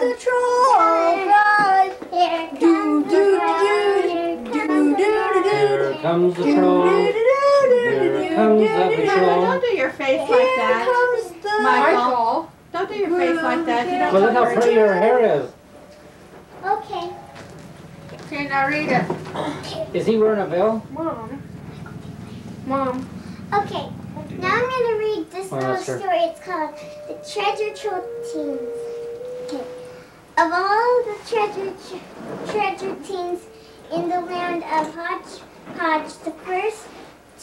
the troll ride. Here comes the Here comes troll. Here do, comes do, the do, do. patrol. Don't do your face like Here that. comes the Michael. Don't do your face like that. Well, look how pretty her hair is. Okay. Okay, now read it. Is he wearing a veil? Mom. Mom. Okay. Now I'm gonna read this little story. It's called The Treasure Trove Teens. Okay. Of all the treasure tr- treasure teens in the land of Hodgepodge, the first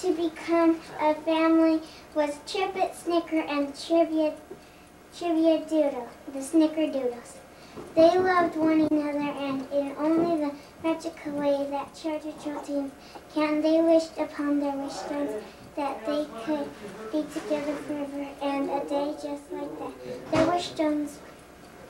to become a family was Trippet, Snicker, and Trivia, Trivia Doodle, the Snickerdoodles. They loved one another, and in only the magical way that treasure teens can, they wished upon their wish stones that they could be together forever and a day just like that. Their wish stones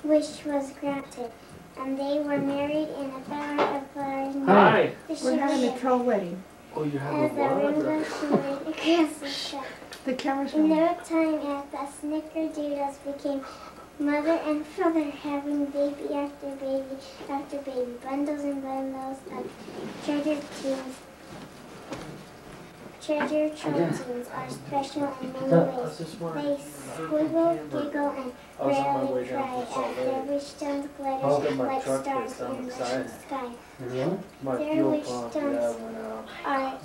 wish was granted, and they were married in a bower of flowers. near Hi. The We're having a shore troll wedding. Oh, you have as a the what? rainbow shimmered across the sky. The camera's In on. no time, as the snickerdoodles became mother and father, having baby after baby after baby, bundles and bundles of treasure teens. Treasure trove teens are special in many ways. They squiggle, giggle, and I was on my way rarely down cry from Salt their Lake. wish stones glitter Oh, my like truck stars gets down in the the sky. Really? My Their fuel wish pump, yeah, went out. are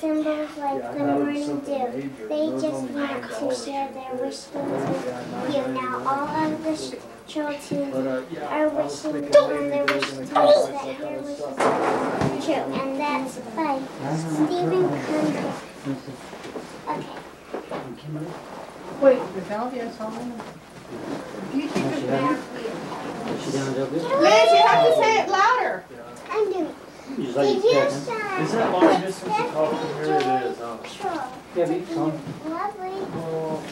symbols like Yeah, the thought it was morning dew. They just only want to share their wish stones with you. Now all of the sh- troll But, uh, yeah, are wishing on their they wish gonna stones that back their like wishes that come true. And that's by Stephen Kundra. Okay. Wait, the Velvet's on. You take She it. Is she down there you? Liz, you have to say it louder. I'm doing it. Just like Did you you check. shine? Is that long distance to talk from here? It is, huh? Troll. Yeah, be. Lovely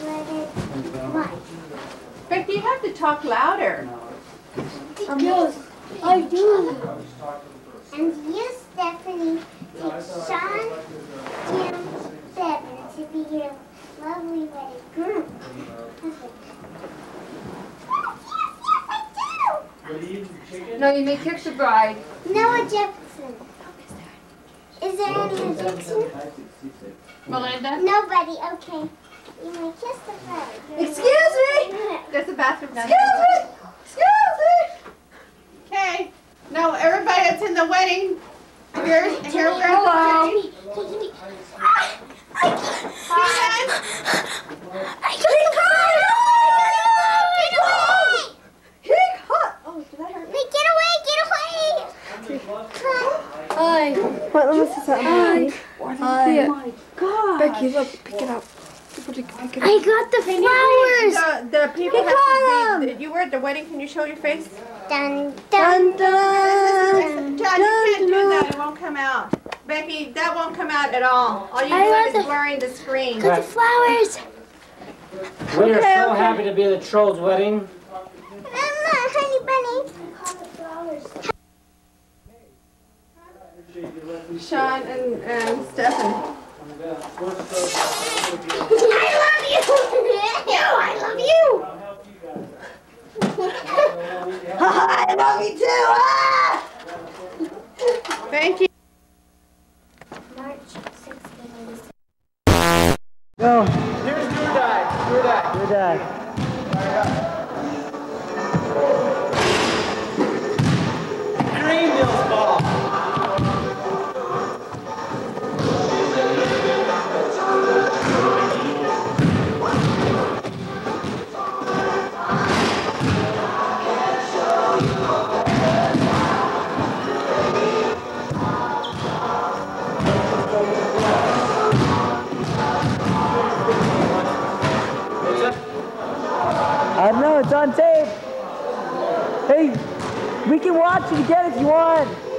letter one. Becky, you have to talk louder. Yes, I do. And you, Stephanie, teach Sean, Jim, Bevan to be your lovely wedding groom. Husband. Yes, yes, yes, No, you may kiss the bride. I. Noah Jefferson. Is there any objection? Melinda? Nobody, okay. You may kiss the bride. Excuse me? There's a bathroom down there. Excuse me. Okay. No, everybody that's in the wedding, here's, here, hello. I can't Get away! Oh, did I hurt Wait, get away! Get away! Hi. What, let me see something. Hi. Oh my god. Becky, look, pick it up. Pick it up. I got the flowers! The, the people have to be, you were at the wedding, can you show your face? Dun, dun, Dun, dun. John, you can't do that, it won't come out. Becky, that won't come out at all. All you I do is the- blurring the screen. Got the flowers! We are so okay. happy to be at the troll's wedding. Mama, honey bunny. Sean and, and Stephanie. I love you! I love you! I love you too. Ah! Thank you. March 1686. Go. Here's your dad. Your dad. Your dad. Greenville's can watch it again if you want.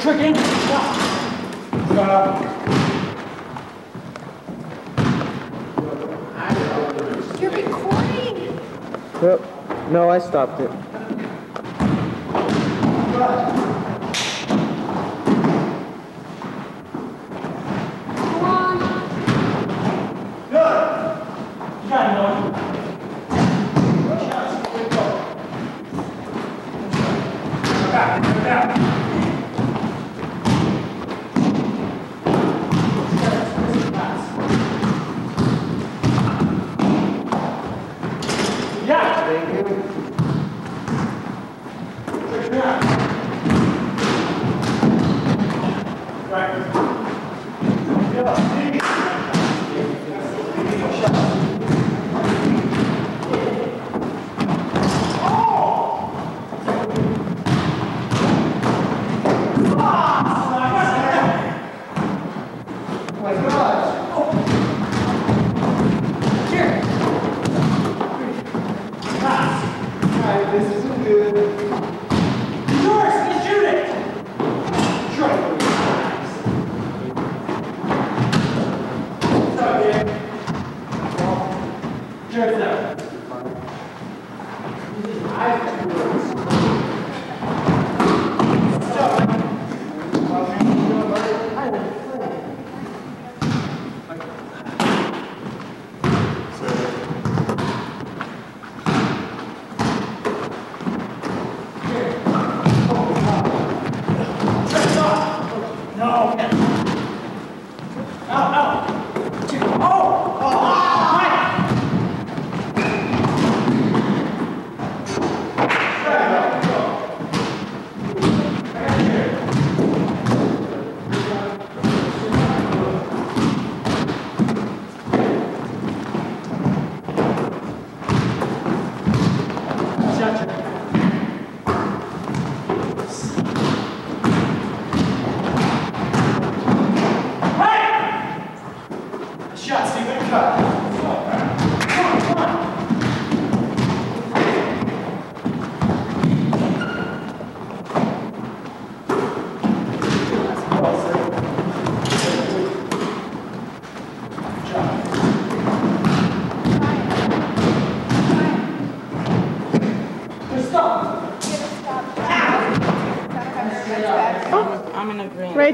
Trick, tricking! You're recording. Oh, no, I stopped it.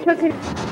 In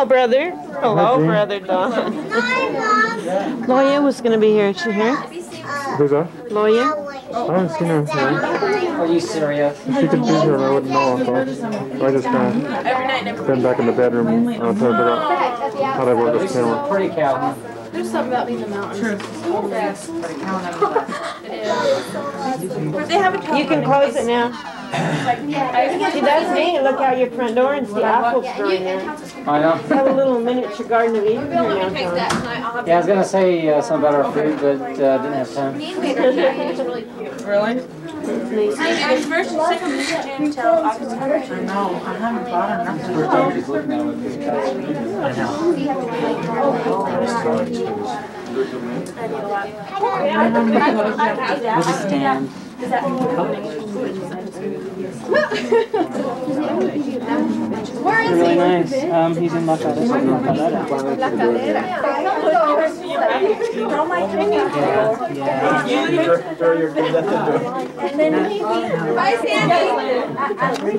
Hello, brother. Hello, brother Don. Loya was gonna be here. Is she here? Who's that? Loya? I haven't seen her. Are you serious? If she could be here, I wouldn't know. I. I just kind Every night, never. of been back in the bedroom uh, trying to figure out Back at how to work this This camera. pretty cow. There's something about being in the mountains. They have a You can close it now. See, that's neat. Look out your front door and see apples growing there. I know. Have a little miniature garden of Eden here now. Tom. Yeah, I was gonna say uh, something about our food, but uh, didn't have time. Really? It's first and second week until August. I know. I haven't bought enough. With a stand. Where is Really he? nice. Um, he's in La Cadena. La Cadena. Bye, Sandy.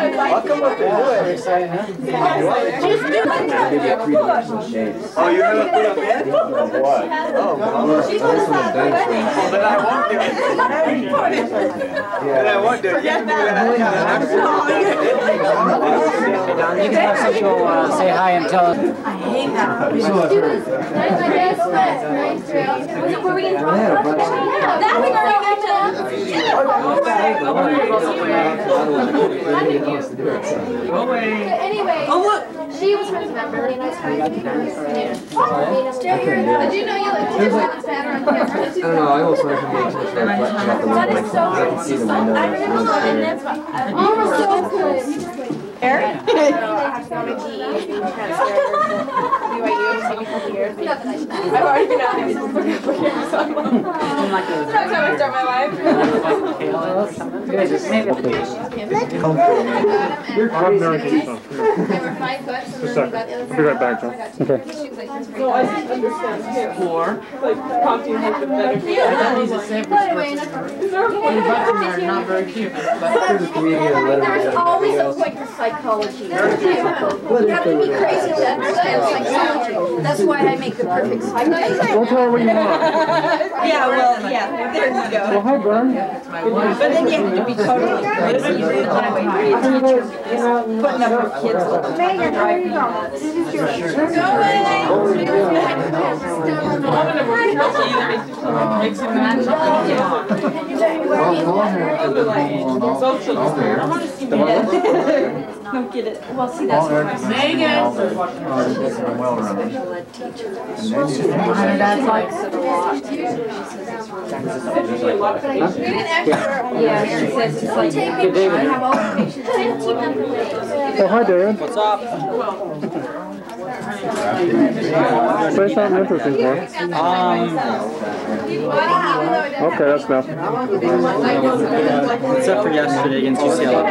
Very exciting, huh? Oh, you're gonna put up yet? What? Oh, then I won't do it. Then I won't do it. Forget You can have some people uh, say hi and tell us. Nice, I guess. Nice trail. Was it, were we gonna talk about that? Yeah, that we already got to. Anyway, she was friends with Beverly and I was trying to be nice. Stay here. Did you know you look ten times better on camera? I don't know. I also have to make sure about the That is so I can see the window. I remember and that's what. Almost so good. Eric? Not that I should. I've already been out here since looking for him, so I'm like, that's how I start my life. Kale or something. Yeah, just maybe. You're crazy. They were five foot, so Just a then got the other. I'll be right back, John. Okay. So I understand. Four. Like prompting has been better. He's a separate person. There's not very cute, There's always a point to psychology. You have to be crazy to understand psychology. That's why I make the perfect psychologist. Don't tell her what you want. Yeah, well, yeah, there you go. Well, hi, Bern. But then you have to be totally crazy. Putting up with kids. Megan, there you go. This is yours. makes him mad. Don't get it. Well, see, that's what I'm saying. That's like. Yeah, she says it's like. I have all the patients. Fifteen Oh, hi, David. What's up? Say something interesting for us. Um, Okay, that's enough. except for yesterday against UCLA.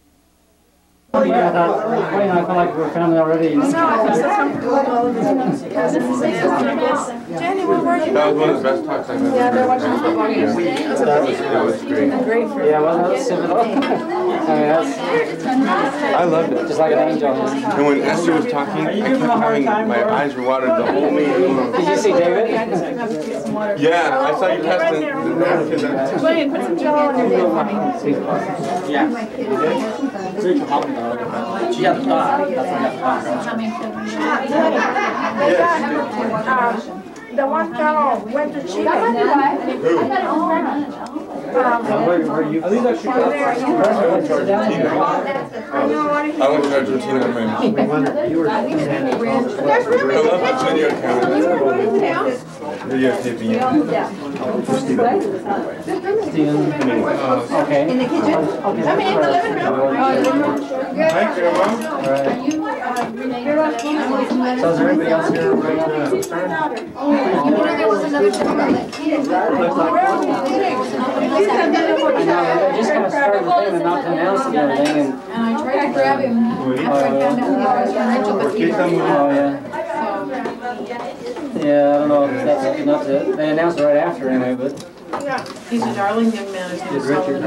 I thought, well, you know, I felt like we were family already. That was one of the best talks I've ever Yeah, they're watching the football games. That was, that was great. Yeah, wasn't that simple? I mean, that's I loved it. just like an angel. And when Esther was talking, I kept having, my eyes were watered the whole meeting. Did you see David? Yeah, I saw you testing the napkins. Wayne, put some gel on your nail. Yeah. Rachel Hoffman, though. She had the dog. That's why I got the dog. The one fellow went to Chile. Um, where, where you? I went to Argentina in Miami. I love the video camera. Videotaping you. Okay. In the kitchen? I mean, in the living room. Hi, Grandma. Alright. So is there anybody else here ready to start? Oh, oh, you know, there was another gentleman that came. I know, I just kind of started the thing and not to announce it and everything and. And I tried to grab him after I found out he was Rachel, but he Ahorita muy- Oh, yeah. Yeah, I don't know if that's good enough to, they announced it right after anyway, but. Yeah, he's a darling young man. His name is Solomon.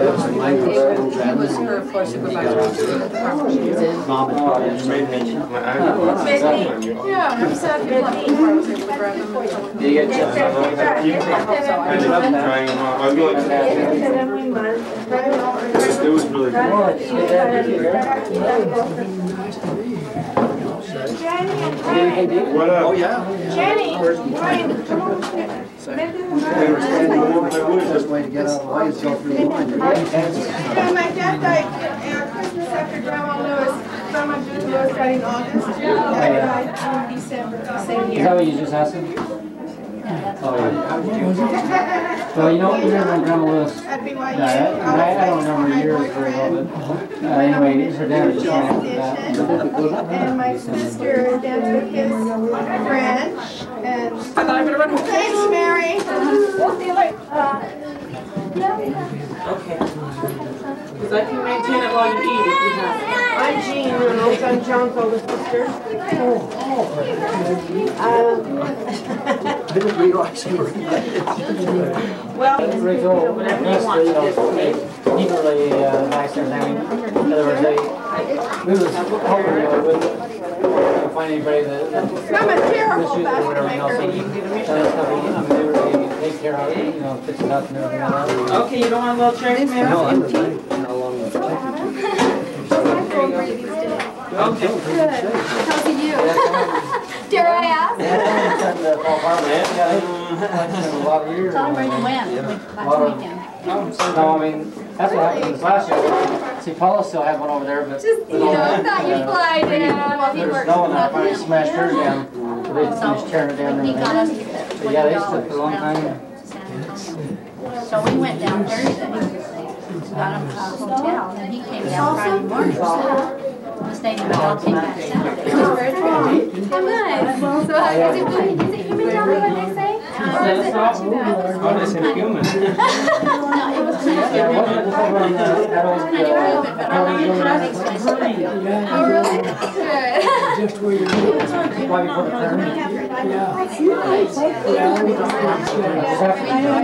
He was her floor supervisor in the department she was. Mom and Pop. Made me, my eyes were watered. Yeah, I'm sad he left before I was able to grab him. and tell him. Do you get chips? I just keep trying them out. I was going to, it was really good. What up? Oh, yeah. Jenny, Wayne, come on. They were standing over my wood just You know, my dad died on Christmas after Grandma Lewis. Grandma June Lewis died in August. Dad died in December, the same Is that what you just asked him? Oh, yeah. Well, you know, you remember when Grandma Lewis, At yeah, I, I I don't remember years very well, but, uh, anyway, her dad was just trying that. And my sister danced with his friend. And I thought I better run home. thanks, Mary. We'll see you later. Okay. Because I can maintain it while you eat if you have. I'm Jean Reynolds, I'm John's oldest sister. Well, Rachel, honestly, you know, eagerly, uh, nice and everything. In other words, they, we was hoping they wouldn't find anybody that, that I'm a terrible misuse or whatever, you know, so bathroom you, maker. that I mean, they really take care of it, you know, fix it up and everything like that. Okay, you don't want a little cherry tomato? Okay. How's you? Dare I ask? Yeah, Paul Farmer, yeah, yeah, a lot of years. Tell them where you went Lot last of- weekend. No, I mean, that's what happened this last year. See, Paula still had one over there, but. Just, you know, thought you'd fly down. There's no one that finally smashed hers down. So they finished tearing it down and He got us to But yeah, they stood for a long time. So we went down Thursday, got him a hotel, and he came down Friday morning. We stayed in the hotel back Saturday. How nice. So, is it, is it human down there, what they say? Or is it not too bad? They said human. No, it was kind of Yeah, wasn't it over on the, that old, kind of open, but all the traffic's nice. Really? Good. Just where you why you there?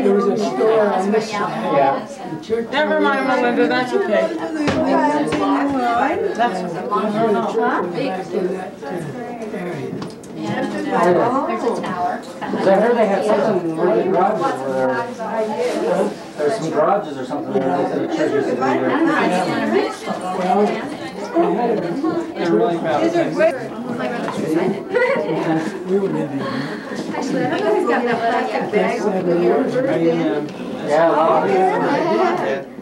There was a store on this side. Yeah. Never mind, Melinda, that's okay. And there's a tower. Cause I heard they had something where the garages were there. There's some garages or something there that the church used to be there. They're really proud. We were in the Actually, I don't know who's got that plastic bag. seven years. Yeah, a lot of, oh,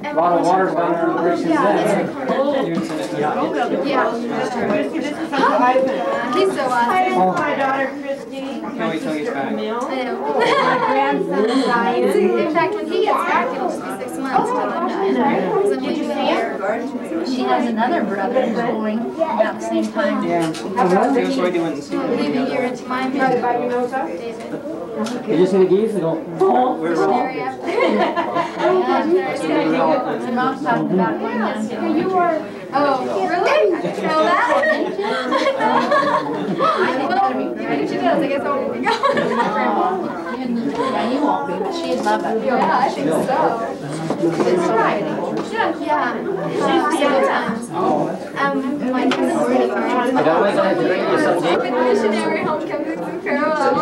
a lot of water's gone under the bridge since then. Yeah. He's so awesome. My daughter till he's back. Camille. My grandson Zion. In fact, when he gets back, it'll be six months till I'm done. Because I'm leaving here. She has another brother who's the same time. Yeah. Leaving here into my brother by your nose up. You just see the geese and go, oh, we're wrong. My going down to. Oh, really? Know that? Well, if she does, I guess I won't be going. Yeah, you won't be, but she'd love it. Yeah, I think so. It's right. Yeah. She's several times. Um, my cousin's pretty I gotta wait till I have to bring you some deep. Missionary homecoming some parallels.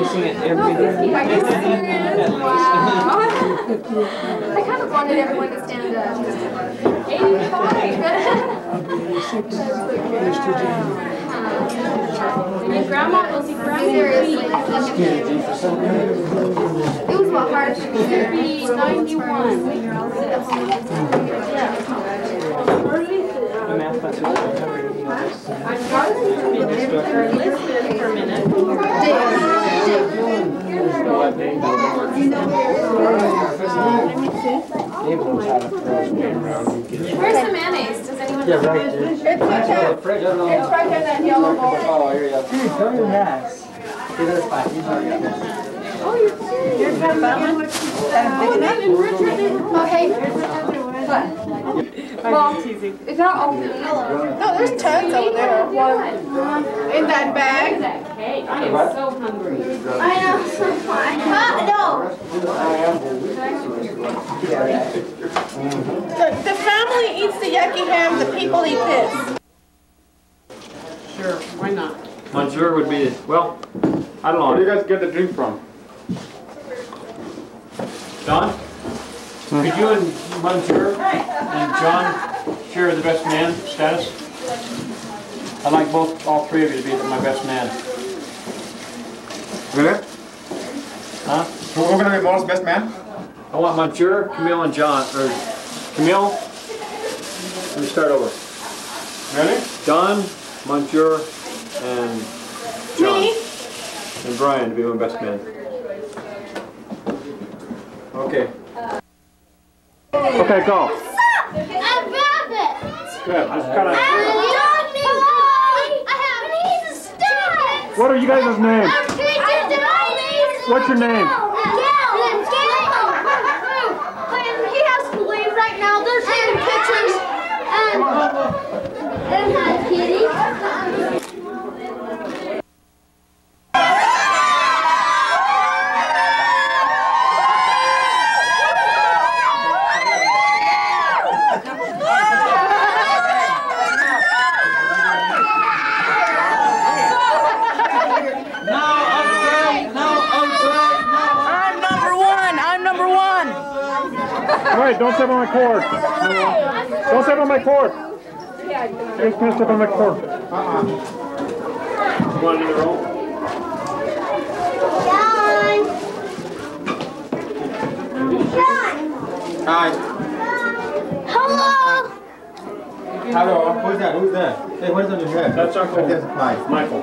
Missing it every day. Are you serious? Wow. I kind of wanted everyone to stand up. 85. And grandma was seriously. It was what hard. Ninety-one. Listen for a minute. Where's the mayonnaise? Does anyone? Yeah, right there. It's right there. It's right there, that yellow bowl. Oh, here you go. Show your nuts. See, there's five. He's already got this. Oh, oh, oh hey. What? Well, is that all? No, there's tons over there. In that bag. I know, so fun. Ah, The, the family eats the yucky ham, the people eat this. Sure, why not? Monsieur would be, well, I don't know. Where do you guys get the drink from? Don? Could you and Monsieur and John share the best man status? I'd like both, all three of you to be my best man. Really? Huh? Who who gonna be Mo's best man? I want Monsieur, Camille, and John, or Camille, let me start over. Really? John, Monsieur, and John. Me? And Brian to be my best man. Okay. Okay, go. A rabbit. Good. I just kinda, I have he's a star. What are you guys' names? What's your name? Kitty. I'm number one, I'm number one. Wait, don't step on my cord. Don't step on my cord. You're just gonna step on my cord. one in a row. John. John. Hi. How Hello, who's that? Who's that? Hey, what is on your head? That's Uncle That's fine. Michael.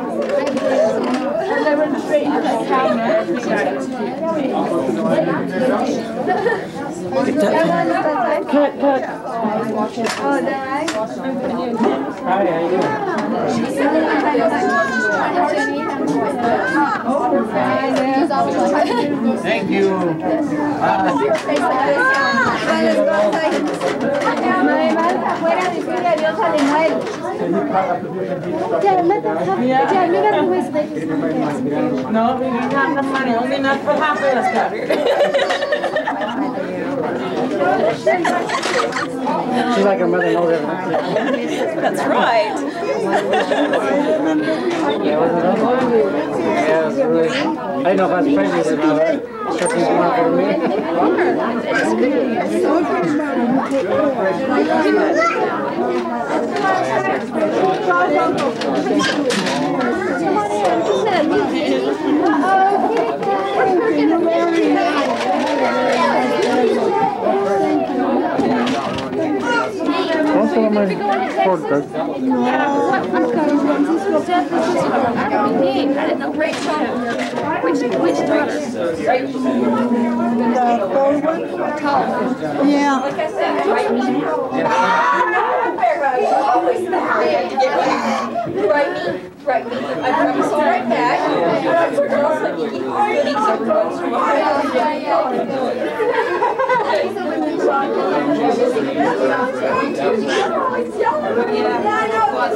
Kurt, Kurt, Cut, cut. Hi, how you doing? Thank you. Ah, No, we didn't have the money, only enough for half of us got here. She's like her mother knows everything. That's right. Yeah, was it up? Yeah, it was really, I didn't know if I was pregnant or not, but sure seems for me. Don't sit on my cord, Doug. Right, me, I promise I'll write back. For girls like you, keep goodies every once in a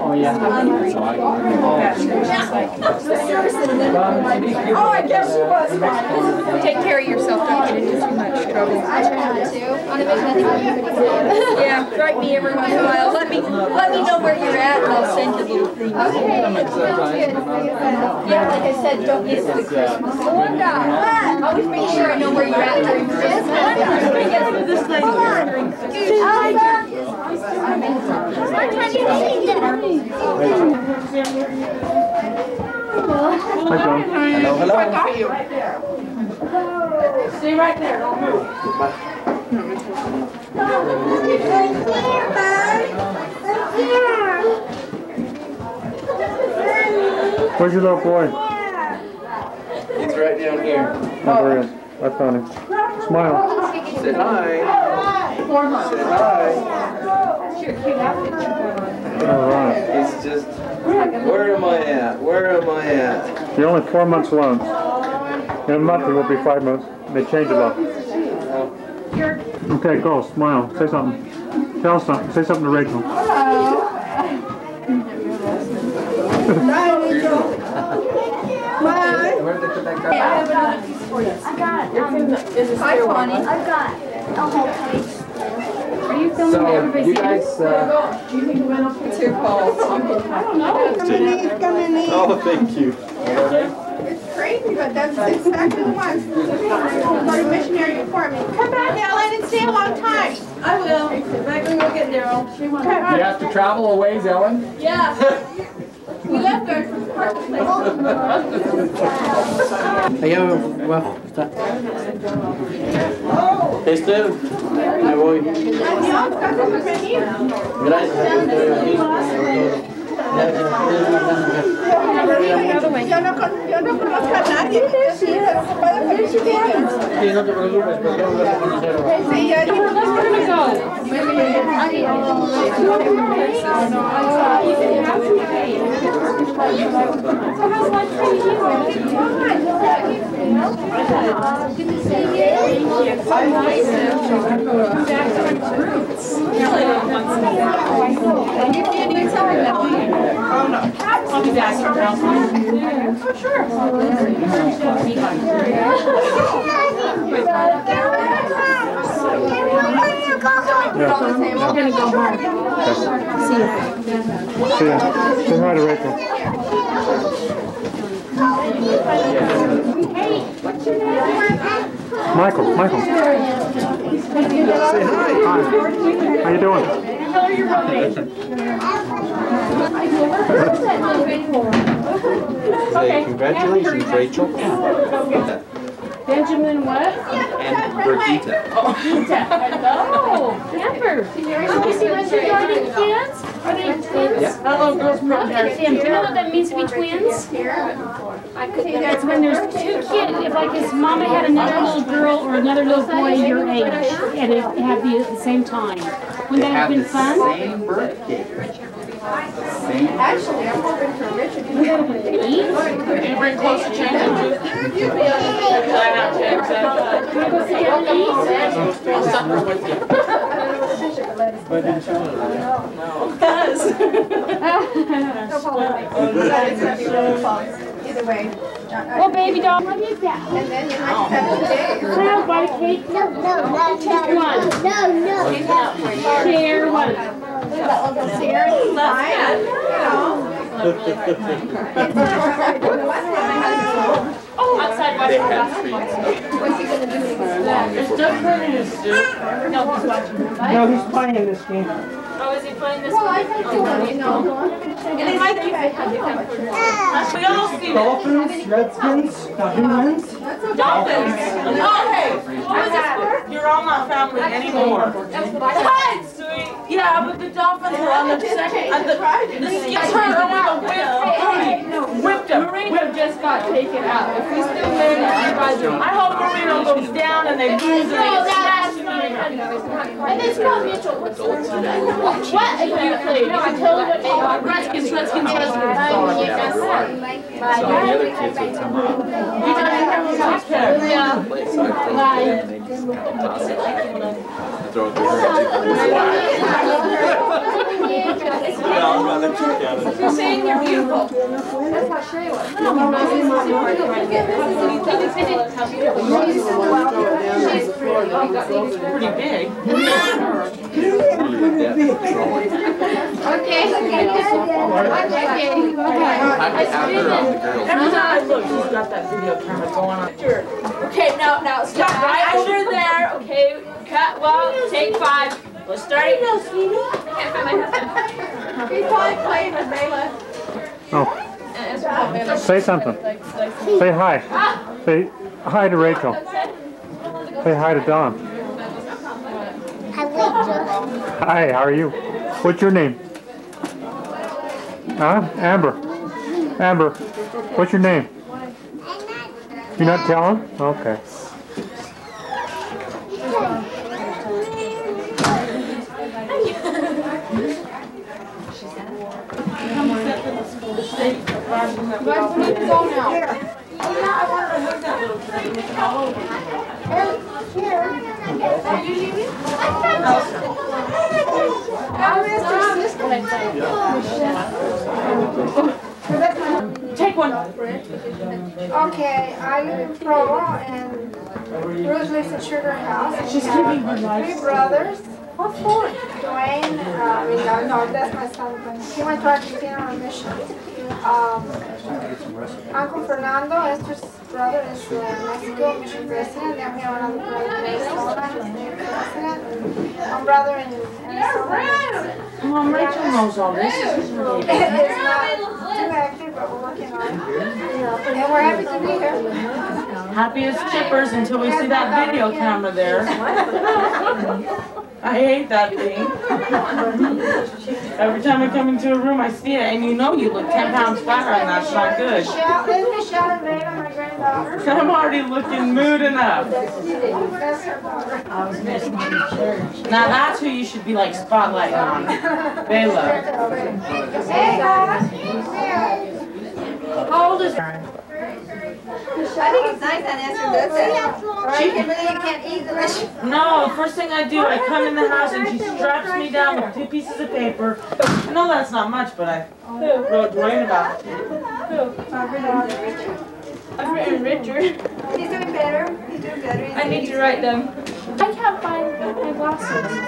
Oh, yeah. Oh, I guess she was. Take care of yourself, don't get into too much trouble. Yeah, write me every once in a while, let me, let me know where you're at and I'll send you little things. Yeah, like I said, don't get into Christmas. Always make sure I know where you're at during Christmas. Yes, this lady during Christmas. Hi, John. Hello, hello. Stay right there, don't move. Where's your little boy? It's right down here. Oh, there. I found him. Smile. Say hi. Say hi. All right. It's just, where am I at? Where am I at? You're only four months alone. In a month, it will be five months. They change a lot. Okay, go. Smile. Say something. Tell something. Say something to Rachel. Where did they put that car? Hi, Connie. Um, I've got a whole page. So, you guys, uh, It's your fault. I don't know. Come in, Ellen. Come in, Ellen. Oh, thank you. It's crazy, but that's exactly the one. Go to missionary department. Come back, Ellen, and stay a long time. I will. Back when we get Daryl. You have to travel a ways, Ellen? Yeah. Allá, abajo, está. Este, me voy. Gracias. Yo no, yo no conozco a nadie. Sí, pero. Sí, no te preocupes, pero yo voy a conocer. Sí, ya digo, I'll be back in Oh, sure. We're gonna go home. See ya. See ya. Say hi to Rachel. Michael, Michael. Say hi. Hi. How you doing? Say congratulations, Rachel. Benjamin what? And Brigitte. Oh, hello, Amber. Did you see what they're doing, kids? Are they twins? That little girl's from there. Do you know what that means to be twins? It's when there's two kids, if like his mama had another little girl or another little boy your age, and it had be at the same time. Wouldn't that have been fun? Same birthday. Same. Actually, I'm hoping for Richard. Can you bring close to change it? Can I go sit down and eat? I'll supper with you. Either way. Oh, baby doll, what is that? And then you might have to take. Can I bite a cake? No, no, no, no, One. no, no. Share one. Fine, Oh, outside They watching had treats. Is Doug playing this too? No, he's watching. No, he's playing this game. Oh, is he playing this? Well, I think so, you know. We all see Dolphins, Redskins, now who wins? Dolphins. Oh, hey. What was that for? You're all not family anymore. What? Yeah, but the Dolphins were on the second, uh, the, the skins hurt over the whip. Whipped them. Marino just got taken out. If we still win, everybody's. I hope Marino goes down and they lose and they And it's called Mitchell. What's the What? You. You can tell what they Redskins, Redskins, Redskins. Some of the other kids would come up. You don't have to Yeah. You're saying you're beautiful. That's what Sherry was. Pretty big. Okay. Every time I look, she's going on. Okay, now, now, stop right there, okay? Cut, well, take five. Let's start. He's probably playing with Layla. Oh, say something. Say hi. Say hi to Rachel. Say hi to Don. I like Hi, how are you? What's your name? Huh? Amber. Amber. What's your name? You're not telling? Okay. Take one. Okay, I live in Provo and Rose lives at Sugar House. She's keeping her life. Three brothers. What for? Dwayne, uh, I mean, no, no, that's my son. He went to Argentina on a mission. Um, Uncle Fernando, Esther's brother, is the Mexico mission president. We have another brother in Arizona, who's the president. One brother in Arizona. Mom, Rachel knows all this. This is really It's not too active, but we're working on it. And we're happy to be here. happy as chippers until we see that video camera there. I hate that thing. Every time I come into a room, I see it, and you know you look 10 pounds fatter, and that's not good. I'm already looking mood enough. Now that's who you should be like spotlighting on. Bela. Hey, guys. How old is I think it's nice that Esther does that. She can really can't eat the rest. No, first thing I do, I come in the house and she straps me down with two pieces of paper. I know that's not much, but I wrote Dwayne about it. I've written Richard. He's doing better. He's doing better. He's- I need to write them. I can't find my glasses.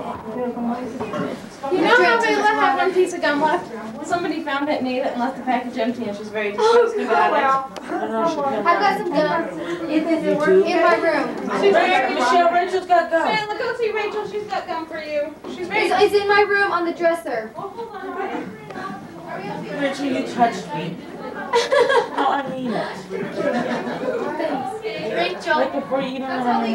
You know how Bella had one piece of gum left? Somebody found it and ate it and left the package empty and she's very disgusted oh, about it. I don't know, she I've got some gum in, in my room. She's right, Michelle, uh, Rachel's got gum. Man, look, go see Rachel. She's got gum for you. She's very. It's, it's in my room on the dresser. Rachel, you touched me. No, I mean it. Rachel. Like before you even know how many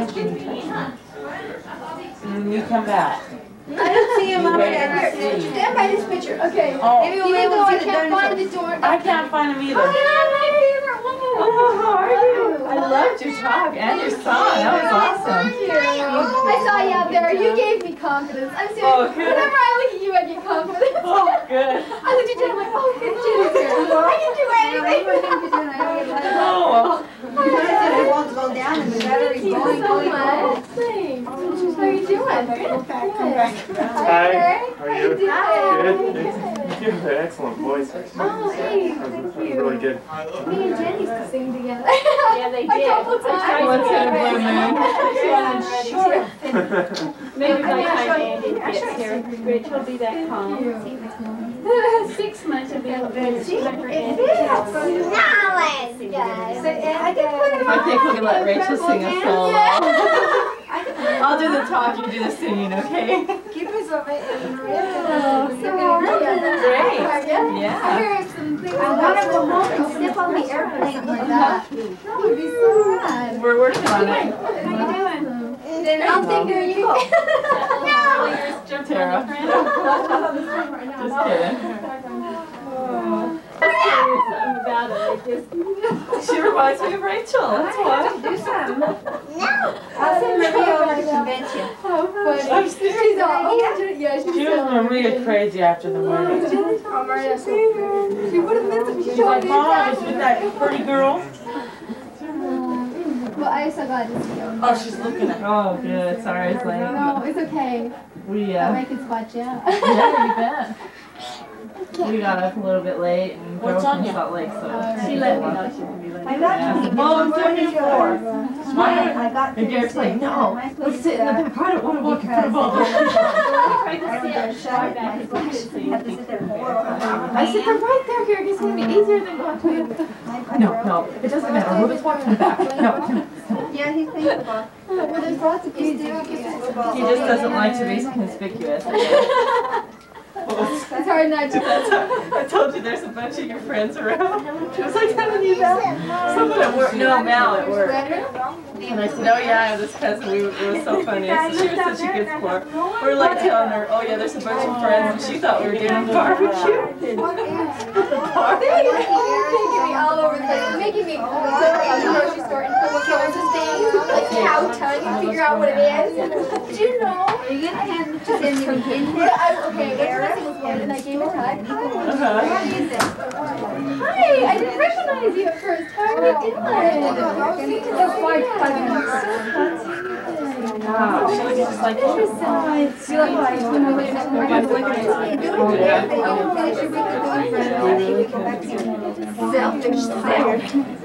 then you come back. I don't see him over there. and stand by this picture. Okay. Oh. Maybe we'll Even though I can't find the door. I can't find him either. Oh, yeah, my favorite one. Oh, how are you? I loved your talk and your song. That was awesome. Thank you. I saw you out there. You gave me confidence. I'm serious. Oh, good. Whenever I look at you, I get confidence. Oh, good. I looked at you and I'm like, oh, good Jenny's here. I can do anything. Oh, well. It won't go down and the battery's going, going, going. Thanks. How are you doing? Good. Hi, how are you? Good. Good. You have an excellent voice. Oh, hey, thank you. Really good. Me and Jenny used to sing together. Yeah, they did. A couple times. Once in a blue moon. Maybe by the time Andy gets here, Rachel will be back home. Six months will be a little See, bit for it Andy. fits. Now let's go. Uh, I did put him I on. think we can let Rachel sing a solo. I'll do the talk, you do the singing, okay? Keep us on it. Oh, so how? Great. Yeah. Yeah. I heard some things. I want to go home and step on the airplane like that. That would be so rad. We're working on it. How you doing? Then I'll take care of you. Tara. Just kidding. about. She reminds me of Rachel, that's why. Do some. No. I'll send Maria over to convince you. How funny. She's all, oh, yeah, she's She was Maria crazy after the murder. Oh, Maria's so pretty. She would have been, she She's like, Mom, is with that pretty girl? Well, I so glad to see you. Oh, she's looking at Oh, good, sorry, it's late. No, it's okay. We, That uh, way I can spot you out. yeah, you bet. We got up a little bit late and drove What's on from you? Salt Lake, so. She let me know she would be late. I got you. Oh, I'm looking for. I got And Derek's like, no, let's sit in the back, I don't wanna look at football. Tried to see it, shot back, it's like, see. Have to sit there I said, they're right there, Garrett. It's gonna be easier than going to. No, no, it doesn't matter, we'll just walk to the back. No, no. Yeah, he's playing football. Well, there's lots of He's people. He just doesn't like to be conspicuous. It's hard not to. I told you there's a bunch of your friends around. She was like telling you that. Someone at work, no, Mal at work. And I said, oh yeah, I have this cousin, we, it was so funny. I said, she was such a good sport. We're like telling her, oh yeah, there's a bunch of friends, and she thought we were doing a barbecue. Taking me all over the place. Making me go around the grocery store and put kills and things, like cow tongue, and figure out what it is. Do you know? Are you gonna hand to me in Yeah, I, okay, what's the was one, and I gave it time. What is it? Hi, I didn't recognize you at first. How are you doing? That's why five minutes. Wow, she looks just like oh, you. You like when we went to the You do it there, then you can finish your week with boyfriend, and then you can go back to your selfish tired.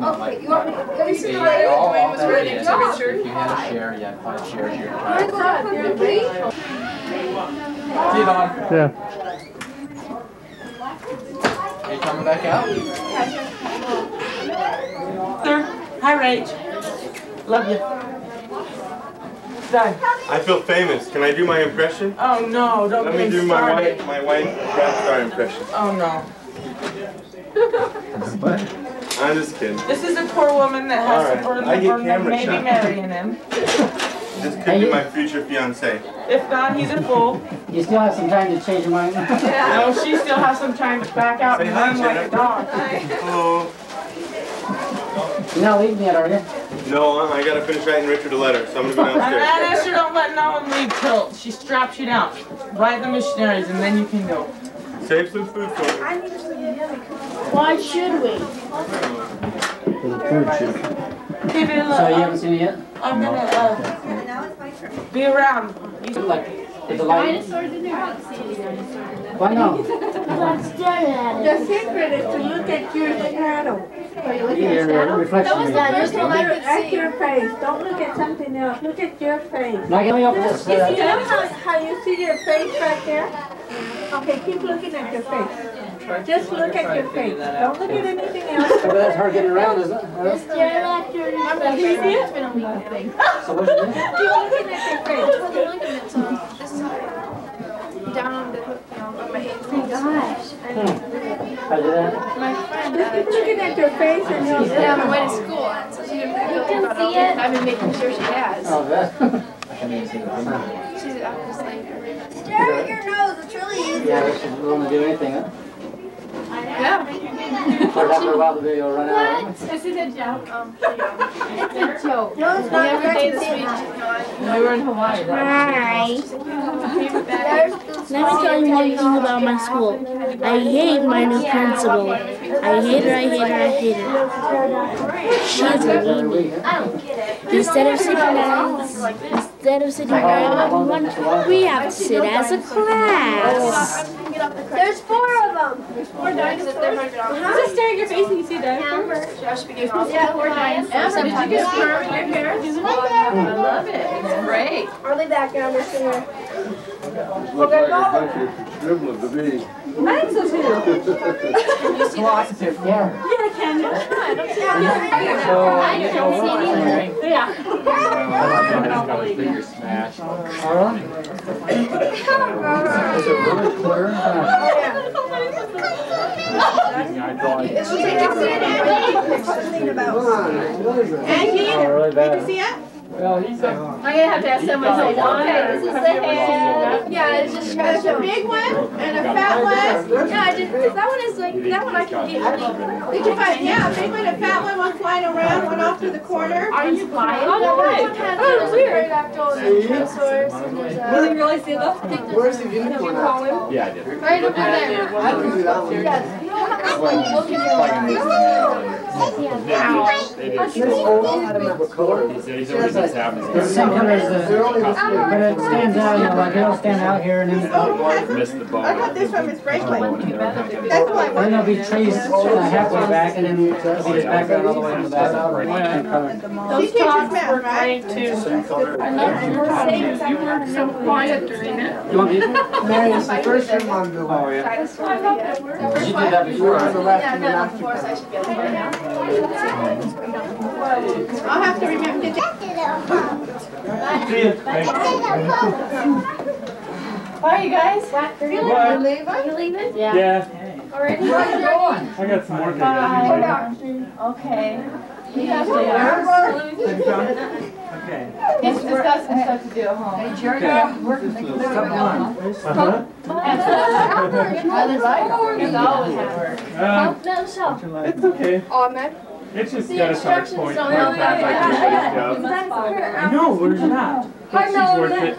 it's not like. You want me, let me see the All- all was ready to is Richard. If you had a share, you had five shares, you're Where's entitled. that? You're ready? See you, Don. Yeah. Are you coming back out? Sir, hi, Rach. Love you. Done. I feel famous. Can I do my impression? Oh, no, don't Let me me do my started. white, my white rap star impression. Oh, no. What? I'm just kidding. This is a poor woman that has Alright, to burn I the get burden of maybe shot. marrying him. This could be my future fiance. If not, he's a fool. You still have some time to change your mind. No, she still has some time to back out Say and hi, run like a dog. Hello. You're not leaving yet, are you? No, uh, I gotta finish writing Richard a letter, so I'm gonna go And downstairs. that Esther don't let no one leave till she straps you down. Write the missionaries and then you can go. Save some food for me. Why should we? Hey, Villa, So you haven't seen it yet? I'm gonna uh, be around. You Like, the light? Dinosaurs in there, I don't see any dinosaurs. Why no? Let's stare at The secret is to look at your shadow. So you look Your at reflection. That was the mirror. first one I could At your face. Don't look at something else. Look at your face. Now get me up this. You see Uh, how, how you see your face right there? Okay, keep looking at your face. Just look at your face. Don't look at anything else. but that's hard getting around, isn't it? Just stare at your reflection. It's been a week thing. So what's your name? Keep looking at your face. Down on the, you know, on my head. Oh gosh. How do that? My friend, Just looking at your face and you'll she's see. on the way to school, and so she didn't feel can about see all it. I've been making sure she has. Oh, that. She's just like, Stare at your nose. It's really easy. Yeah, this is willing to do anything, huh? Yeah. But after a the video will run out. This is a joke. Um, It's a joke. No, it's the not. other day this week, you I- We were in Hawaii. Hi. favorite bag. Let me tell you one thing about my school. I hate my new principal. I hate her, I hate her, I hate her. She is mean. Instead of sitting down, instead of sitting down in one, we have to sit as a class. There's four of them. Four dimes if they're hundred dollars. Just stare at your face and you see that. I should be off. Yeah, four dimes. Amber, did you get sperm in your hair? Oh, I love it. It's great. I'll be back down this year. Look like a bunch of scribbling to me. I think so too. Positive, yeah. Yeah, can you? So, I don't see anything. Yeah. all right. Is it really clear? Uh, Angie, Oh, really bad. see it? Well, he's a. I'm gonna have to have someone say, okay, this is the head. Yeah, it's just, there's a big one and a fat one. Yeah, I just, that one is like, that one I can easily. Did you find, yeah, a big one, a fat one, one flying around, one off to the corner. Are you oh, buying? Oh, no way. Oh, weird. Will uh, you really see them? Where's the unicorn at? Yeah, I did. Right over there. I can do that one. He said he's always just having It's the same color as the, but it stands out, you know, like it'll stand out here and then, missed the boat. I got this from Miss Franklin. That's why. then there'll be trees uh, halfway back and then there'll be the background all the way to the back. Those talks were right too. I love your You were so quiet during it. You want these? Mary, it's the first time I'm doing Oh, yeah. Did you do that before? Yeah, I've done it before, so I should be able to do it now. I'll have to remember to. Bye, you guys. You're leaving? You leaving? Yeah, Already? I got some work I gotta do. Okay. Okay. Let's discuss some stuff to do at home. Uh-huh. It's always at work. Uh, No, so. it's okay. Ahmed? It's just The got a start instructions point. don't Hard time like really- this. No, we're not. But she's worth it.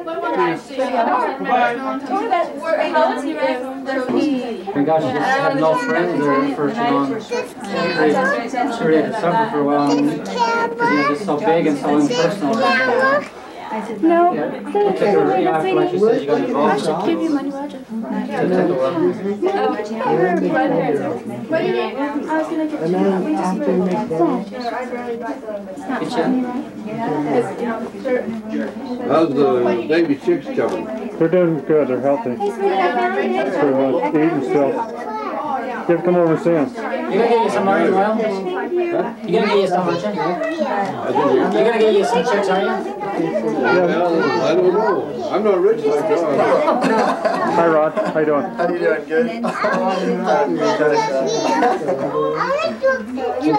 your stuff coming up. Okay, you'll have to. All right. You guys are My gosh, you just have no friends or for too long. Really had to suffer for a while because you're just so big and so impersonal. No. Yeah. It took her, you know, after like you said, you got involved. Give you money, Roger. And then after you make How's the baby chicks coming? They're doing good, they're healthy. Pretty much, eating still. You have to come over and see them. You gonna get you some marine oil? You gonna get you some, aren't you? You gonna get you some chicks, are you? Well, I don't know. I'm not rich like John. Hi Rod, how you doing? How you doing? Good? She's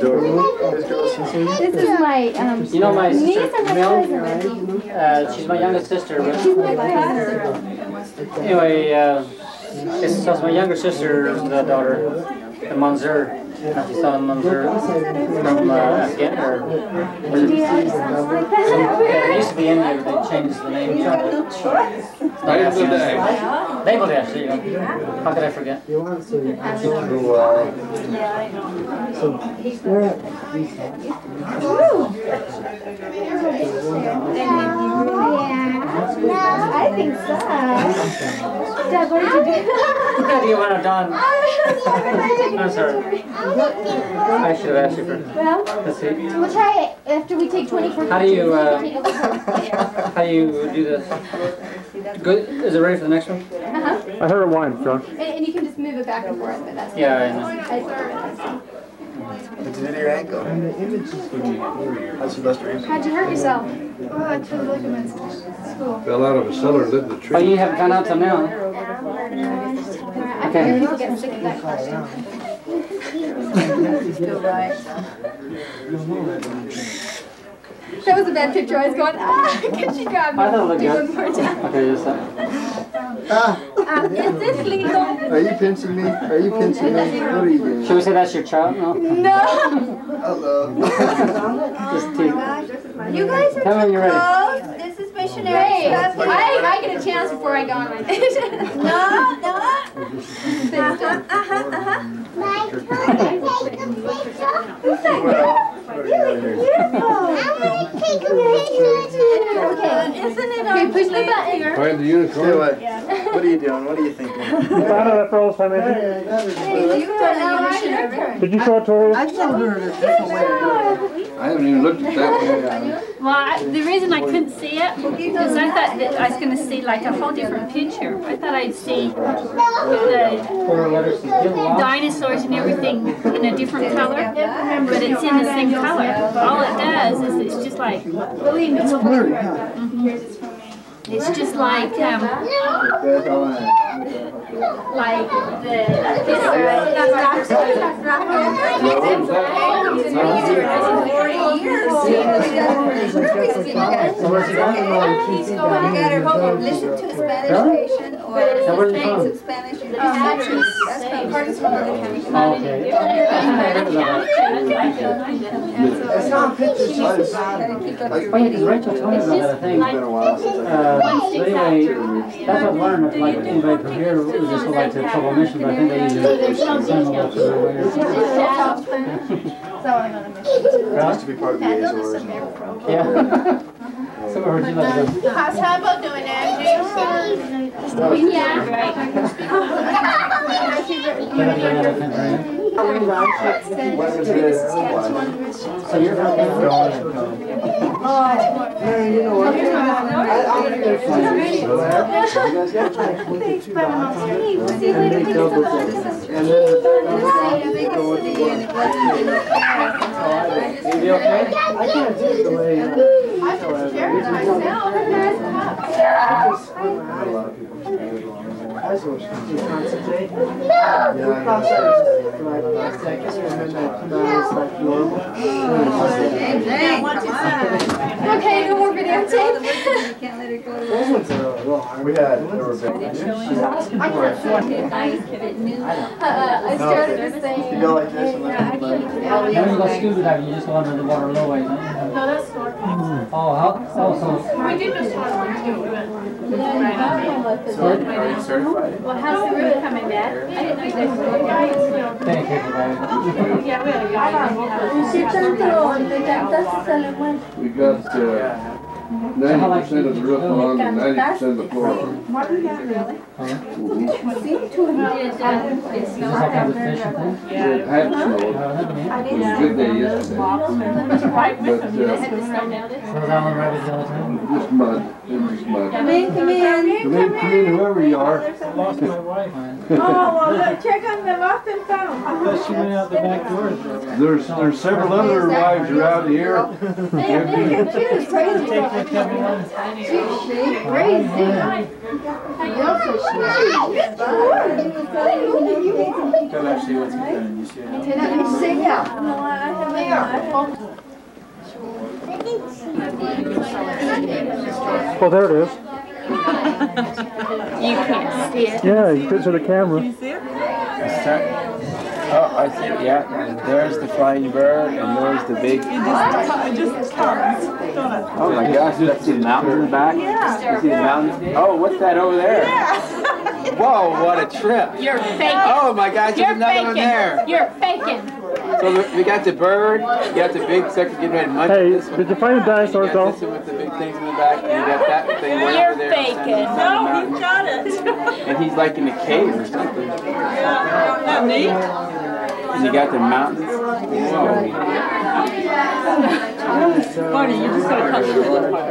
adorable. This is my, um, You know my sister, and my Camille? cousin. Uh, she's my youngest sister, but She's my cousin. anyway, uh, it's, so it's my younger sister's the daughter, the Manzur. You saw Manzur from uh, Afghan or? sounds like Yeah, it used to be India, but they changed the name. Afghanistan. Bangladesh, there you go. How could I forget? You want to? So, uh, So, where at these I think so. Dad, what did you do? How do you want it done? I'm sorry. I should have asked you for. Well, Let's see. we'll try it after we take 24 How do you, uh, Take a look. How do you do this? Good. Is it ready for the next one? Uh-huh. I heard a whine, John. And, and you can just move it back and forth, but that's. Yeah, I know. I- Did you hit your ankle? How's your best dream? How'd you hurt yourself? Oh, I tore the ligaments. School. Fell out of a cellar, lit in a tree. Oh, you haven't found out till now. I Okay. people get sick of that question. That was a bad picture. I was going, ah, can she grab me? I thought it looked good. one more time. Okay, just a Ah, Um, is this legal? are you pinching me? Are you pinching me? What are you doing? Should we say that's your child? No. No. Hello. Just teeth. You guys are Tell me when you're ready. close. This is missionary hey, stuff. I, I get a chance before I go on my vacation. no, no. Uh-huh, uh-huh, uh-huh. My turn to take a picture. Who's that? What are you doing here? Beautiful. I want to take a picture too. Okay, isn't it Okay, push the button. Find the unicorn. what? What are you doing? What are you thinking? You found out after all this time, Andrew? Hey, you turn now, it's your turn. Did you show it to her? I told her there's different way to do it. I haven't even looked at that one. Well, I, the reason I couldn't see it is I thought that I was going to see like a whole different picture. I thought I'd see the dinosaurs and everything in a different color, but it's in the same color. All it does is it's just like It's blurry, huh? it's just like um, That's all I have. Like the this So where's he going? You gotta go listen to the Spanish Really? station So or where's he from? Spanish. it's actually That's my part of the Oh, okay. It's not pictures, so it's yeah, because Rachel told me about that, I a while since Uh, anyway, that's what I've learned, if like anybody from here would just like to Trouble Mission, but I think they usually send them to. It used to be part of the Azores. Yeah. So where would you like to go? How's Hubble doing, Angie? yeah, right. You'd like to go another country? When was the other one? So you're from? Man, you know what? I- I'm gonna get a flight. You guys got to Thanks, Grandma. Hey, we'll see you later. Thanks so much. Then. go with the one. You be okay? I can't do it the way. uh, I just shared it myself. I was to concentrate. Yeah, I know. Like five seconds, and then I come out, it's like normal. Okay, no more videotape. Those ones are a little. We had, there were big. Uh, I started this thing. You go like this and Yeah, I like. can't. When you go scuba diving, you just go under the water a little ways. No, that's snorkeling. Oh, how, oh, so, We did just snorkeling too. Are you certified? Well, how's the room coming back? I didn't know you guys were guys. thank you for that. Yeah, we had a guy. Sí, tanto, le cantaste a la muerte. We got, uh, ninety percent of the roof on and ninety percent of the floor on. What is that really? See, two of them. It, it snowed all kinds of out there. fish? It had snowed. I It didn't was a good day yesterday. But, uh, So that one right is the other time? just mud, it was. Come in, come in. Come in, come in, whoever you are. Lost my wife. Oh, well, look, check on the lost and found. Thought she went out the back door. There's, there's several other wives around here. She's crazy. Take my Kevin one. Tell actually what's happening, you see it? Well, there it is. You can't see it. Yeah, you fits in the camera. Is that- Oh, I see, yeah, there's the flying bird and there's the big, oh my gosh, you see the mountains in the back? You see the mountains? Oh, what's that over there? Yeah. Whoa, what a trip. You're faking. Oh my gosh, there's You're another one there. faking. You're faking. So we- we got the bird, you got the big sucker getting ready to munch Hey, this one. did you find the dinosaurs You though? got this one with the big things in the back, and you got that thing way You're over there. on the faking. the No, mountain. he shot it. And he's like in a cave or something. Yeah, not neat. And you got the mountains. Whoa. Funny, you just gotta come to the little part.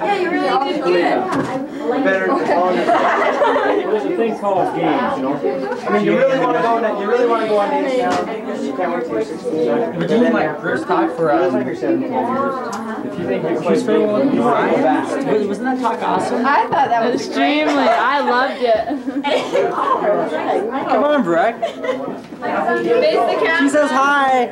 Yeah, you really did good. There's a thing called games, you know? I mean, you really want to go on that, you really want to go on dates now. You can't wait till you're 16. But you like first talk for, It's um, like you're 17. If you think you're She's playing one, Ryan? Wasn't that talk awesome? I thought that was Extremely. I loved it. Come on, Breck. She says hi.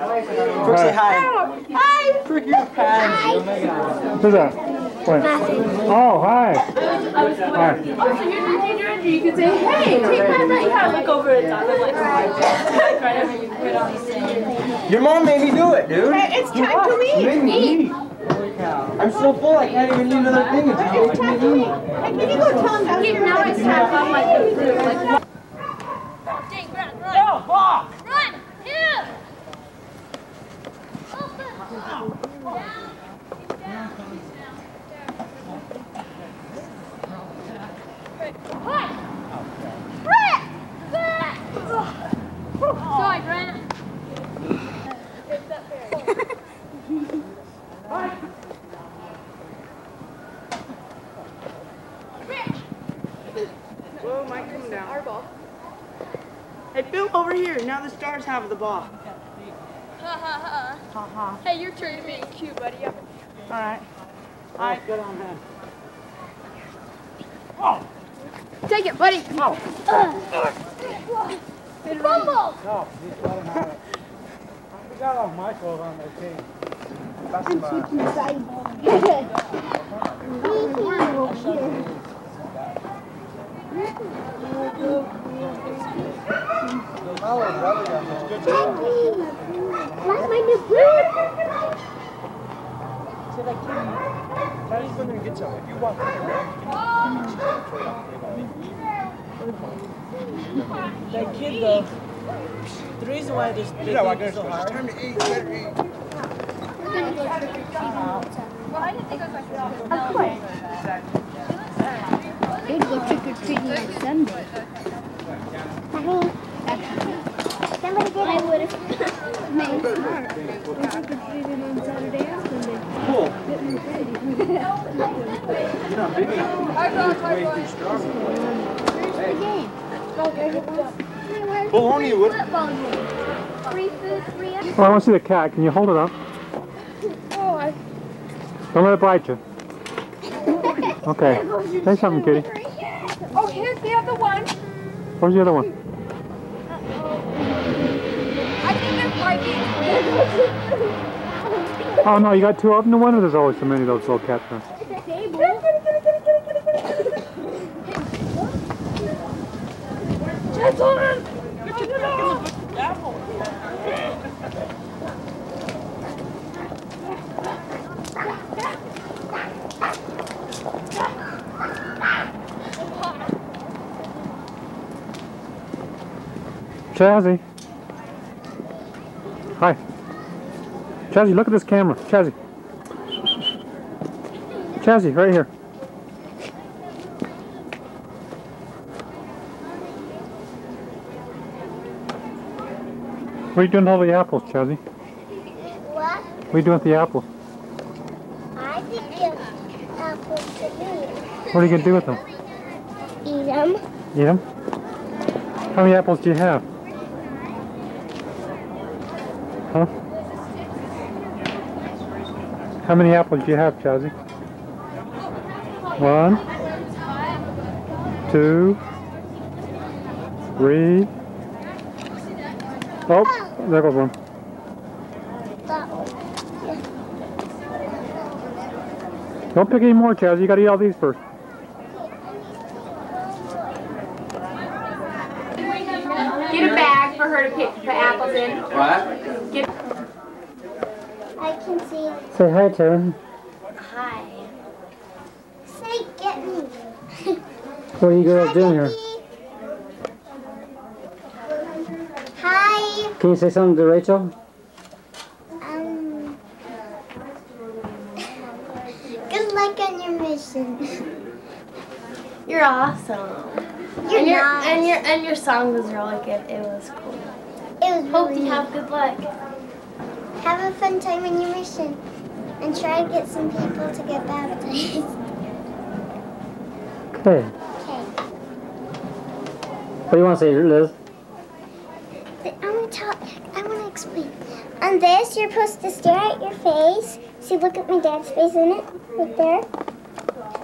Brooke, say hi. Hi. Brooke, you're a pansy. Who's that? Wait. Oh, hi. Hi. Oh, so you're the teacher and you can say, hey, take my right. You gotta look over at Doc and like, right over you put on these things. Your mom made me do it, dude. Hey, it's time to She leave. made me eat. I'm so full I can't even eat another thing. It's It's time to leave. Hey, can you go tell him downstairs? Keep now it's time on like the fruit. Like, Run! Yeah! Sorry, Grant. Whoa, Mike, come down. Our ball. Hey, Bill, over here. Now the stars have the ball. Ha ha ha. Hey, you're turning me cute, buddy. All right. All right, good on that. Take it, buddy. Oh. Fumble. No, just let him have it. We got all Michael on their team. That's my. What's my new boot? Daddy's going to get some. If you want That kid, though, the reason why this league is so it's hard. time to eat. You better eat. We're gonna go trick or treating all the time. Well, I didn't think it was like that. Of course. We'd go trick or treating on Sunday. Somebody I would have. Made smart. We trick or treated on Saturday and Sunday. Cool. Getting Friday. You're not big enough. Our girl, our Way too strong. Where's the game? Go, there's a ball. Bologna would- Free food, free ice. Oh, I want to see the cat. Can you hold it up? Oh, I Don't let it bite you. Okay. Say something, kitty. Oh, here's the other one. Where's the other one? Oh no, you got two of them? the wonder there's always so many of those little cats there. Chazzy. Hi. Chazzy, look at this camera. Chazzy. Chazzy, right here. What are you doing with all the apples, Chazzy? What? What are you doing with the apples? I think it's apples to me. What are you going to do with them? Eat them. Eat them? How many apples do you have? Huh? How many apples do you have, Chazzy? One, two, three. Oh, there goes one. Don't pick any more, Chazzy. You got to eat all these first. Get a bag for her to pick, put apples in. What? Get. I can see. Say hi, Tara. Hi. Say, get me. What are you girls doing here? Hi. Can you say something to Rachel? Um. Good luck on your mission. You're awesome. You're and your nice. and your and your song was really good. It was cool. It was Hope really you have good luck. Have a fun time on your mission. And try to get some people to get baptized. Okay. okay. What do you want to say, Liz? I want to talk. I want to explain. On this, you're supposed to stare at your face. See, look at my dad's face in it, right there.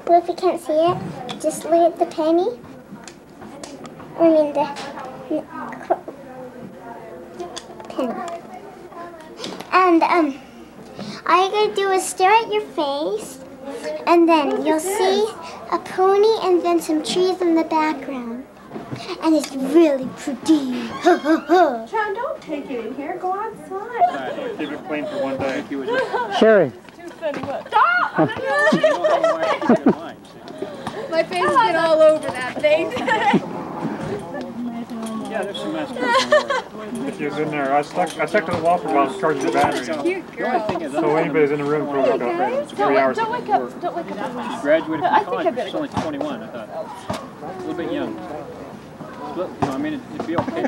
Well, if you can't see it, just look at the penny. I mean the penny. And um, all you gotta do is stare at your face, and then you'll see a pony and then some trees in the background. And it's really pretty. John, don't take it in here. Go outside. Keep it clean for one day. Sherry. Stop! My face has been all over that thing. Yeah, there's some If you're in there, I stuck, I stuck to the wall for a while, charging the battery. Cute girl. So anybody's in the room for like about three hours. Don't wake up. Don't wake up. Graduated I from think I college, better she's only 21, I thought. A little bit young. But, you know, I mean, it'd- it'd be okay.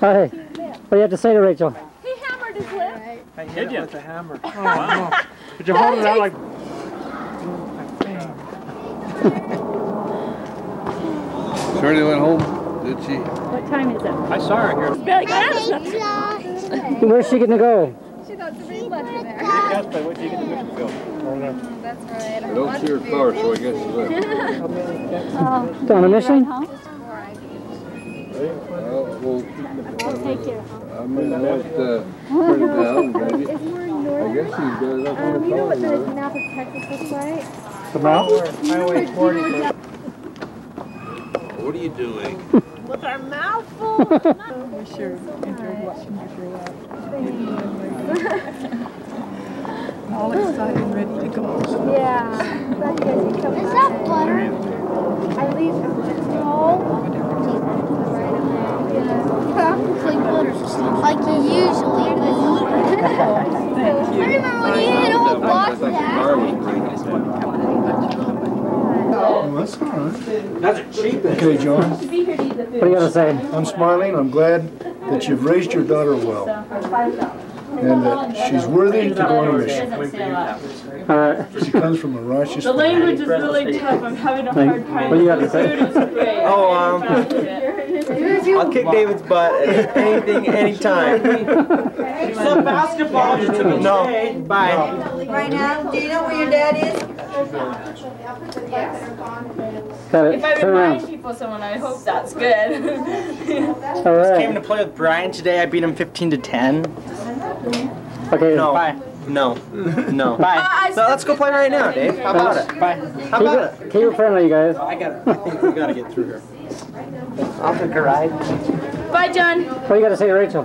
Hey, what do you have to say to Rachel? He hammered his lip. I hit it with a hammer. Oh, wow. Did you hold it out like... Shirley went home, did she? What time is it? I saw her here. Billy, go down. Where's she gonna go? She got the ring left in there. That's by what you get the mission field. That's right. I don't see her car, so I guess she left. On a mission? Uh, well, I'll take you. I mean, I might, uh, print it down, maybe. I guess she's got it up on Um, the you know what the map of Texas looks like? The mouth? Highway 40. What are you doing? With our mouth full. We sure enjoyed watching you grow up. All excited and ready to go. Yeah. Glad you guys can come Is that butter? I leave no. Like you usually would. I remember when you hit a whole box of that. That's all right. That's a cheap. Okay, John. What do you gotta say? I'm smiling. I'm glad that you've raised your daughter well. And that she's worthy to go on a mission. Alright. She comes from a righteous The language is really tough. I'm having a hard time. What do you got to say? The food was great. Oh, um, I'll kick David's butt at anything, anytime. Some basketball just took a No, day. bye. Right now, do you know where your dad is? Got If. I Turn remind around. people someone, I hope that's good. I came to play with Brian today. I beat him 15 to 10. Okay. No. Bye. No. No. Bye. Uh, so let's go play right now, Dave. How about it? Bye. How about it? it, keep it friendly, you guys. Oh, I got it. Think we gotta get through here. I'll take a ride. Bye, John. What do you gotta say to Rachel?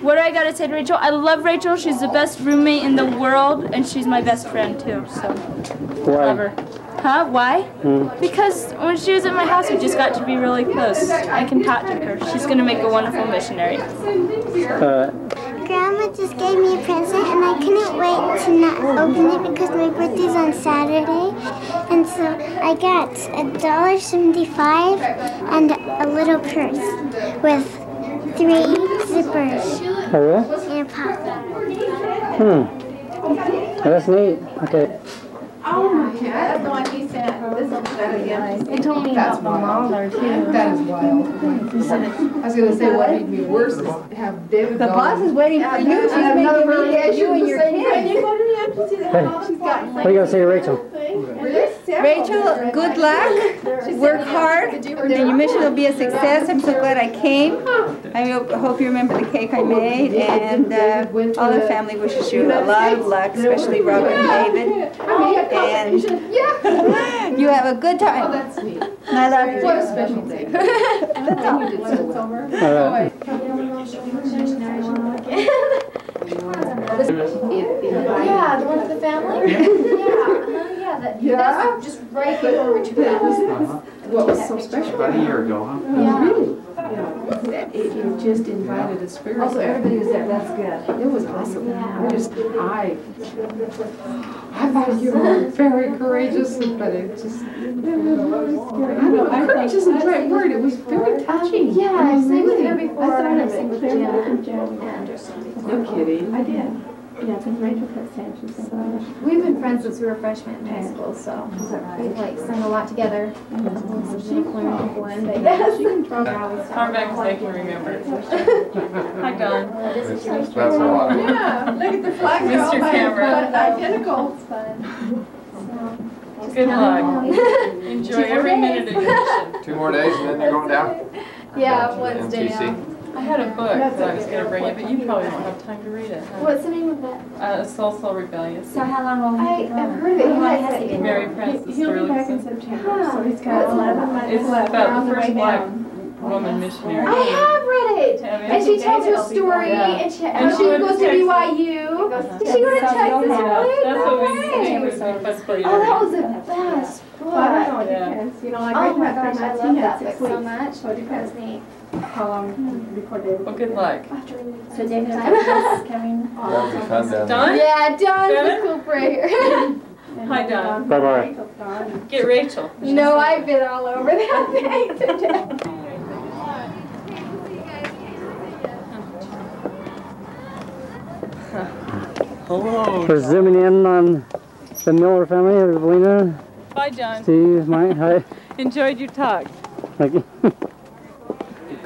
What do I gotta say to Rachel? I love Rachel. She's the best roommate in the world, and she's my best friend too. So love her. Huh? Why? Hmm. Because when she was at my house, we just got to be really close. I can talk to her. She's gonna make a wonderful missionary. Uh, Grandma just gave me a present and I couldn't wait to not open it because my birthday's on Saturday. And so I got a dollar seventy-five and a little purse with three zippers oh, really? and a pocket. Hmm. That's neat. Okay. Oh my God, that's the one he sent. This will that again. They told me That's about the mom there too. That is wild. I was gonna say what made me worse is have David. The go- boss is waiting for you. She's And another making me version you and your same kids. thing. go to the empty Hey, She's got what are you gonna say to Rachel? Rachel, good luck. Work hard, and your mission will be a success. I'm so glad I came. I hope- hope you remember the cake I made, and uh, all the family wishes you a lot of luck, especially Robert and David. And you have a good time. Oh, That's neat. And I love you. What a special day. That's all. You did so well. All right. Oh, Yeah, the one for the family? Yeah, uh-huh, yeah, that, that's just right before Richard passed. What was so special? About a year ago, huh? Yeah. Really? That it, you just invited a spirit. Also, everybody was there, that's good. It was awesome. Yeah. I just, I, I thought you were very courageous, but it just, I don't know, courage isn't the right word. It was very touching. Yeah, I sang with her Really. before, I and I thought sang with it. Jen, Jen Anderson. No kidding. I did. Yeah, because Rachel kept saying she's so. We've been friends since we were freshmen in high school, so we've like sung a lot together. Mm-hmm. She learned one, but yeah, she can throw down with Come back and they can remember. Hi, Don. This That's a lot. Yeah, look at the flags are all Mr. by- Camera. identical. Good luck. Enjoy every minute of your mission. Two more days and then you're going down? Yeah, Wednesday MTC. now. I had a book that I was going to bring you, but you probably won't have time to read it. huh? What's the name of it? Uh, Soul Soul Rebellious. So how long will I, I've heard of it. He has it. Mary Frances He'll be Sterling. back in September, so he's got Huh. eleven months It's left. They're about the the first way black woman missionary. I have read it. Have you? And she tells her story, Yeah. and she, And she she went to goes to BYU. Did she go to Texas? Yeah, Really? that's what we Great. think would be for you. Oh, that was the best book. Well, I don't know, it Yeah. depends, you know, like Oh my gosh, I love that book so weeks. much. So it depends neat. How long before they. Well, good luck. So David is coming. That'll be fun. Don? Yeah, Don's Bennett? the cool prayer. Hi, Don. Bye-bye. Get Rachel. no, I've been all over that thing today. Hello. We're zooming in on the Miller family, Evelina, Bye, John. Steve, Mike. Hi. Enjoyed your talk. Thank you.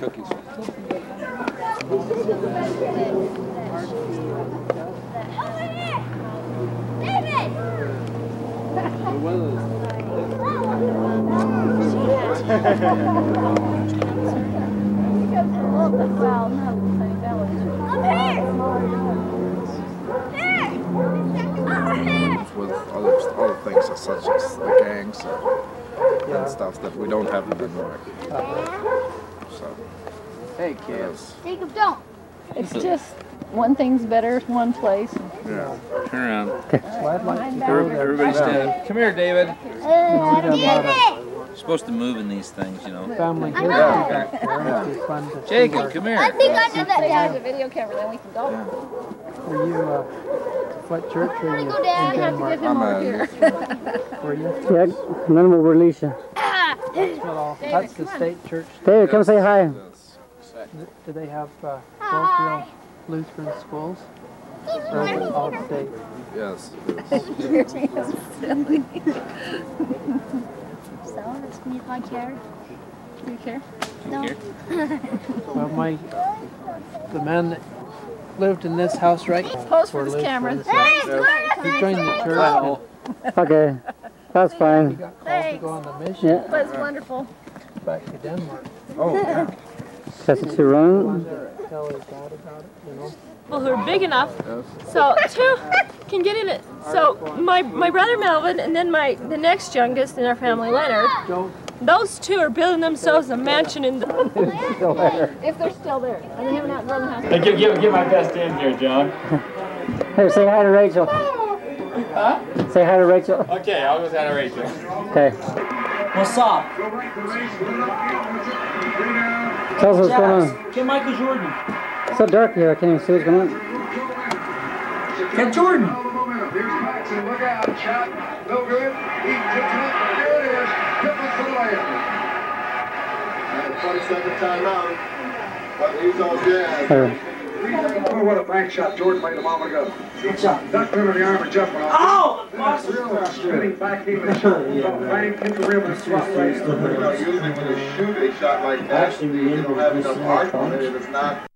Cookies. with other other things such as the gangs and, and stuff that we don't have in Denmark. So. Hey kids. Jacob, don't. It's just one thing's better in one place. Yeah. Turn around. Well, I'd like to go Everybody, there. everybody stand. Come here, David. Uh, David. supposed to move in these things, you know. Family I good. know. Yeah. It'd be fun to see Jacob, where- come I here. think I know that They have down. a video camera, then we can go. Were you, uh, what church were you Go down. in You have to Denmark? get him I'm over a here. Were you? Yeah, none will release you. Well, that's the state church. David, come say hi. Do they have uh, parochial Lutheran schools? Or is it all state? Yes. So, that's me if I care. Do you care? No. Well, my, the man that lived in this house right Pose for where this Liz camera. was, Thanks, He joined the church Okay, that's and he fine. got called to go on the mission Yeah. That's wonderful. back to Denmark. Oh, yeah. That's to run. Tell his dad about it, you know. Well, who are big enough so two can get in it. So my my brother Melvin and then my the next youngest in our family, Leonard. Those two are building themselves a mansion in the. if they're still there, and they haven't outgrown the house. Give, give, give my best in here, John. Hey, say hi to Rachel. Say hi to Rachel. Okay, I'll go say hi to Rachel. Okay. What's up? Tell us what's going on. Get Michael Jordan. It's so dark here. I can't even see what's going on. Get Jordan. Look out, shot. No good. He tips it up. There it is. Tipples for the layup. And a 20 second timeout. But he's all jazz. There. Oh, what a bank shot Jordan made a moment ago. Good job. Ducked him the arm and jumped off. Oh! Spinning back heel and shot. Bank hit the rim and swat right. Usually when you shoot a shot like that, you don't have enough arc on it. If it's not